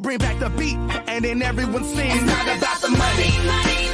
Bring back the beat, and then everyone sings. It's not about the money. money, money.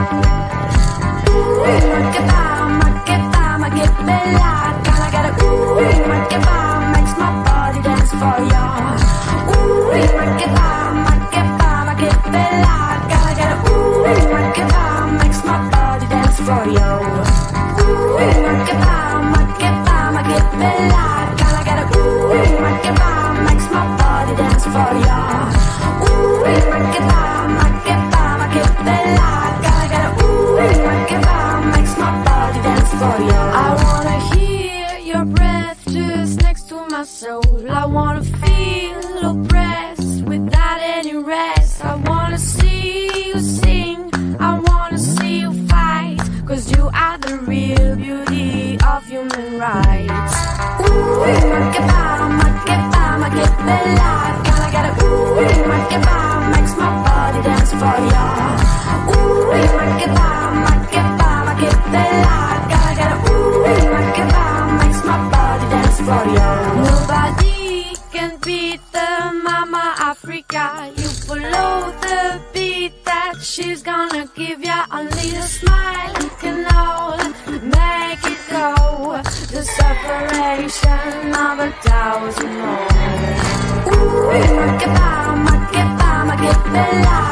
Oh, life get ooh, make it makes my body dance for ya. Ooh, make it make it make it get ooh, make it my body dance for ya. Nobody can beat the Mama Africa. You the beat that she's gonna give ya. Only smile can make it go. The separation of a thousand more. alive.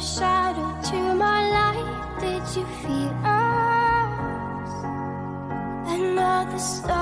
shadow to my light. Did you feel us? Another star.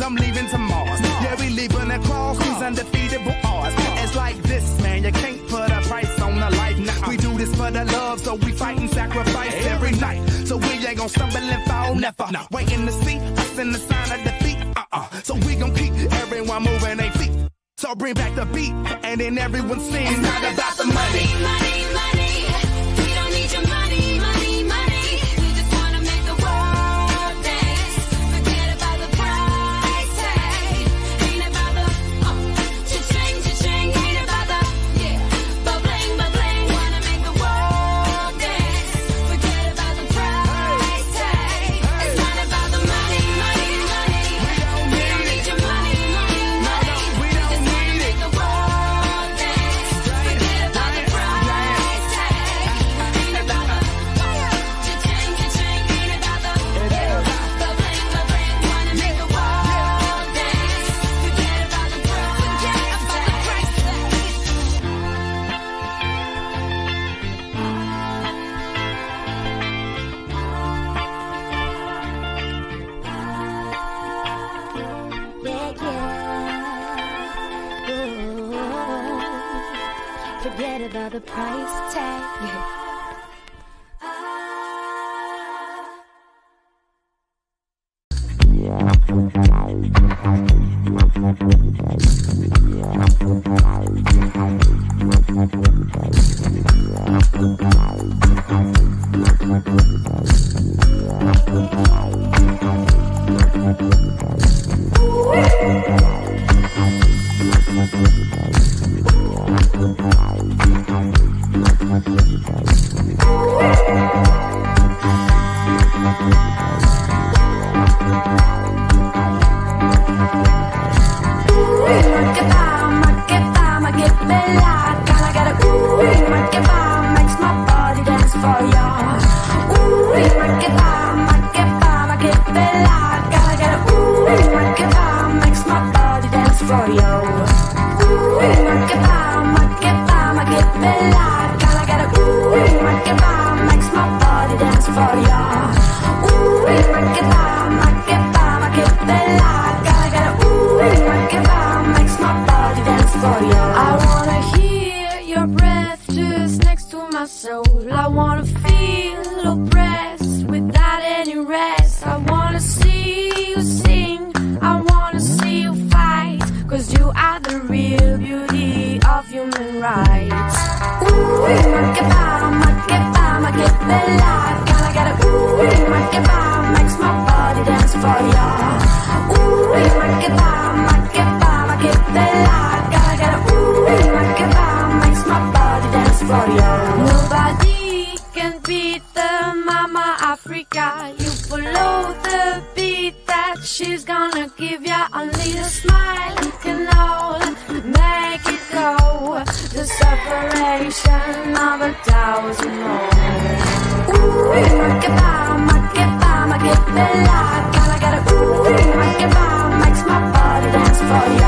I'm leaving to Mars. Yeah, we leaving across these undefeatable odds. It's like this, man, you can't put a price on a life. Now we do this for the love, so we fight and sacrifice every night. So we ain't gonna stumble and fall, never. Waiting to see us in the sign of defeat. Uh-uh. So we gon' keep everyone moving their feet. So bring back the beat, and then everyone sings. It's not about the money. money, money. Make it Gotta get a ooh, Makeba, makes my body dance for ya. Ooh, Makeba, make it bomb, make it bella. Gotta get ooh, Makeba, makes my body dance for ya. Nobody can beat the mama Africa. You follow the beat that she's gonna give ya. Only a smile can all make it go. The separation of a thousand more. Bomb, make it bella. Gotta get a ooh, Makeba, makes my body dance for ya.